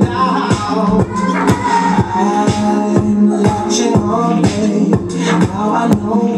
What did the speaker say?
I'm latching on me. Now I know